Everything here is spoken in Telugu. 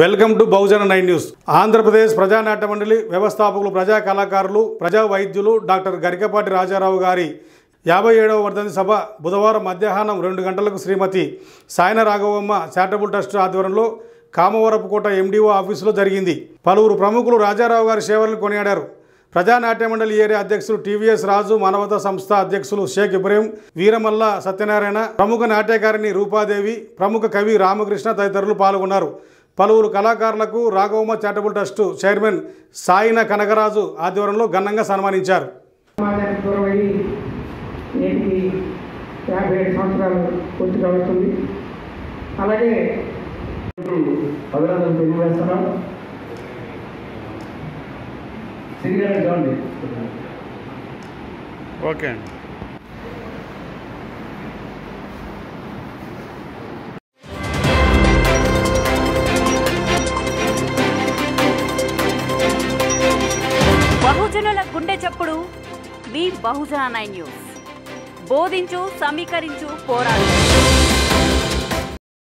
Welcome to Bahujana nine news. Andhra Pradesh Praja Natya Mandali వ్యవస్థాపకులు ప్రజా కళాకారులు ప్రజా వైద్యులు డాక్టర్ గరికపాటి రాజారావు గారి యాభై ఏడవ వర్ధంతి సభ బుధవారం మధ్యాహ్నం రెండు గంటలకు శ్రీమతి సాయన రాఘవమ్మ చారిటబుల్ ట్రస్ట్ ఆధ్వర్యంలో కామవరపుకోట ఎండిఓ ఆఫీసులో జరిగింది. పలువురు ప్రముఖులు రాజారావు గారి సేవలను కొనియాడారు. ప్రజానాట్య మండలి ఏరియా అధ్యక్షులు టీవీఎస్ రాజు మానవతా సంస్థ అధ్యక్షులు షేక్ ఇబ్రహీం వీరమల్ల సత్యనారాయణ ప్రముఖ నాట్యకారిణి రూపాదేవి ప్రముఖ కవి రామకృష్ణ తదితరులు పాల్గొన్నారు. పలువురు కళాకారులకు Raghavamma charitable trust chairman Sayina Kanagaraju ఆధ్వర్యంలో ఘనంగా సన్మానించారు. అలాగే అభినందనలు ఓకే అండి. బహుజనుల గుండె చప్పుడు. మీ బహుజన నైన్ న్యూస్. బోధించు సమీకరించు పోరాడు.